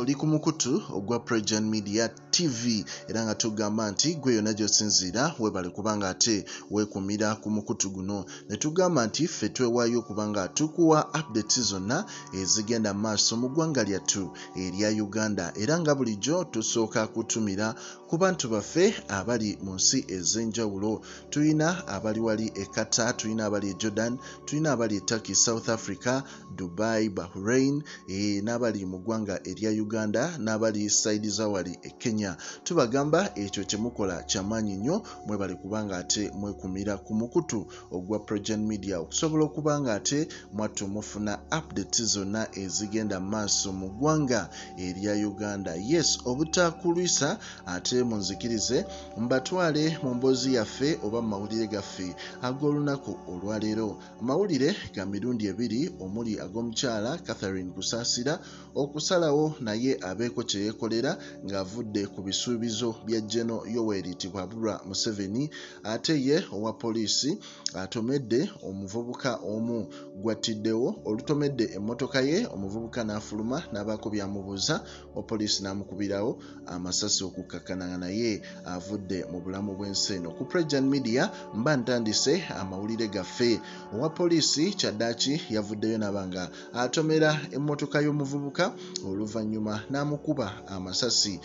oli ku mukutu ogwa pregen media tv era nga tugamba nti gwe yonna gy'osinziira weebale kubanga ate weekumira ku mukutu guno. Ne tugamba nti ffe twewaayo okubanga tukuwa updates zonna ezigenda maaso mu ggwanga lyattu erya uganda. Era nga bulijjo tusooka kutumira ku bantu baffe abali mu nsi ez'enjawulo. Tulina abali wali e qatar tulina abali e jordan tulina abali e turkey south africa dubai bahrain e, n'abali mu ggwanga erya uganda n'abali saidi zawali e kenya tubagamba ekyo kyemukola kyamaanyi nnyo mwebale kubanga ate mwekumira ku mukutu ogwa progen media. Okusobola okuba nga ate mwattu mufuna updates zonna ezigenda mu maaso mu ggwanga erya uganda. Yes obutakulwisa ate munzikirize mbatwale mu mboozi yaffe oba mu mawulire gaffe ag'olunaku olwaleero. Amawulire ga mirundi ebiri omuli ag'omukyala catherine kusaasira okusalawo naye abeeko kye yeekolera ng'avudde ku bisuubizo bya geno yoweri tibwabulwa museveni ate ye owa poliisi atomedde omuvubuka omu. Gwattiddewo olutomedde emmotoka ye omuvubuka n'afuluma n'abaako byamubuuza opoliisi n'amukubirawo amasasi okukkakkana naye avudde mu bulamu bw'ensi eno ku pregan media mba ntandise amawulire gaffe. Owa poliisi kyaddaaki yavuddeyo naba nga atomera emmotoka y'omuvubuka oluvannyuma n'amukuba amasasi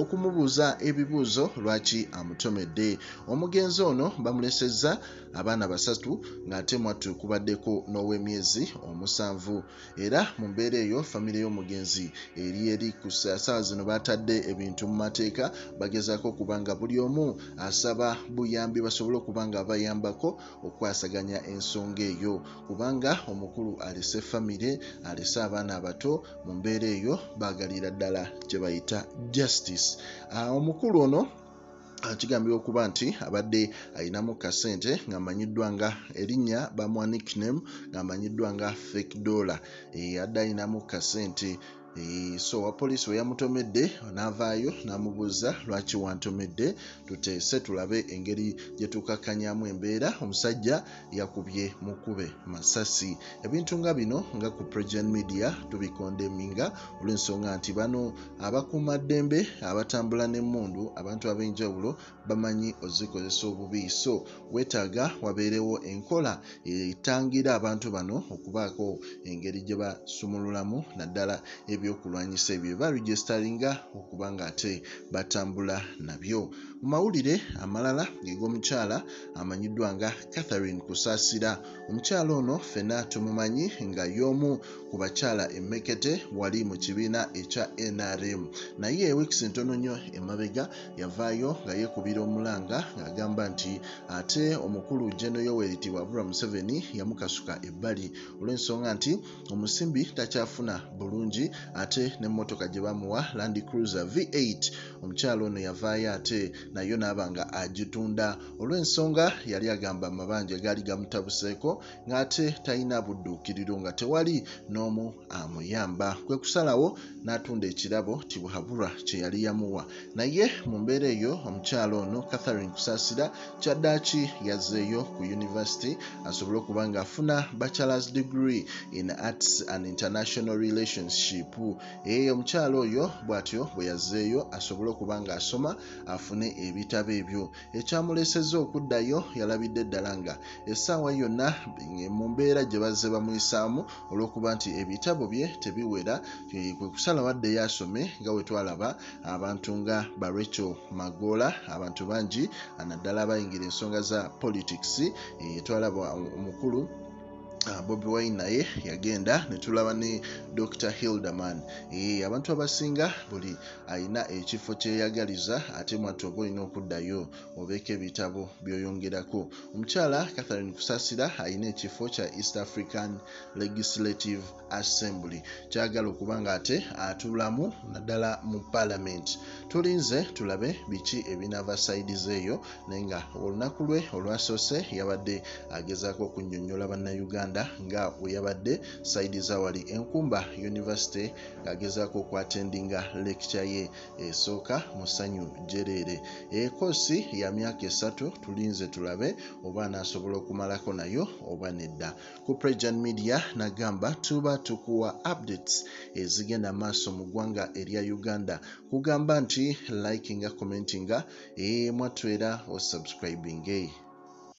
olw'okumubuuza ebibuuzo lwaki amutomedde. Omugenzi ono bamulesezza abaana basatu ng'ate mwattu kubaddeko n'ow'emyezi omusanvu. Era mu mbeera eyo famire y'omugenzi eri eri ku ssaawa zino batadde ebintu mu mateeka bagezaako okuba nga buli omu asaba buyambi basobole okuba nga bayambako okwasaganya ensonga eyo. Kubanga omukulu alese famire alese abaana abato mu mbeera eyo baagalira ddala gye bayita justice omukulu ono kigambibwa okuba nti abadde ayinamu kasente ngaamanyiddwa nga erinnya bamuwa nickname ngaamanyiddwa nga fake dollar. Adde ayinamu kasente E, so wapoliisi we yamutomedde n'avaayo n'amubuuza lwaki wantomedde? Tuteese tulabe engeri gye tukakkanyamu embeera. Omusajja yakubye mukube masasi. Ebintu nga bino nga ku pregen media tubikondeminga olw'ensonga nti bano abakuumaddembe abatambula n'emmundu abantu ab'enjawulo bamanyi ozikozesa obubi. So weetaaga wabeerewo enkola etangira abantu bano okubaako engeri gye basumululamu naddala ebyokulwanyisa ebyo baregisteringa okuba nga ate batambula nabyo. Mu mawulire amalala geg'omukyala amanyiddwa nga catherine kusaasira omukyala ono ffenna tumumanyi nga y'omu ku bakyala emmekete wali mu kibiina ekya nrm naye wiikisi ntono nnyo emabega yavaayo nga yeekubira omulanga ng'agamba nti ate omukulu geno yoweri tibwabulwa museveni yamukasuka ebbali. Olw'ensonga nti omusimbi takyafuna bulungi ate n'emmotoka gye bamuwa land cruiser v8 omukyala ono yavaayo ate nayo naaba nga agitunda. Olw'ensonga yali agamba amabanja gaali gamutabuseeko ng'ate talina budduukiriro nga tewali n'omu amuyamba. Kwe kusalawo n'atunda ekirabo tibwabulwa kye yali yamuwa. Naye mu mbeera eyo omukyala ono catherine kusaasira kyaddaaki yazzeeyo ku university asobole okuba ng'afuna bachelors degree in arts and international relationship ee omukyala oyo bw'atyo bwe yazzeeyo asobole okuba ng'asoma afune ebitabo ebyo. Ekyamuleseza okuddayo yalabidde ddala nga essaawa yonna mu mbeera gye bazze bamuyisaamu olw'okuba nti ebitabo bye tebiwera kwe kusala waddeyo asome nga bwe twalaba abantu nga barachel magoola abantu bangi naddala abayingira ensonga za politics twalaba omukulu Uh, bobi wine naye yagenda netulaba ne dr hilderman. E, abantu abasinga buli ayina ekifo kyeyagaliza ate mwattu oba olina okuddayo obeeko ebitabo byoyongerako. Omukyala catherine kusaasira ayina ekifo kya east african legislative assembly. Kyagala okuba nga ate atuulamu naddala mu parliament. Tulinze tulabe biki ebinaava saidize eyo naye nga olunaku lwe olwasoose yabadde agezaako okunyonyola bannayuganda uganda nga weyabadde saidi zawali enkumba university ng'agezaako okwatendinga lecture ye esooka mu ssanyu jereere ekoosi ya myaka esatu tulinze tulabe oba anaasobola okumalako nayo oba nedda. Ku prejan media nagamba tuba tukuwa updates ezigenda maaso mu ggwanga erya uganda. Kugamba nti likinga commentinga mwatwera osubscribinge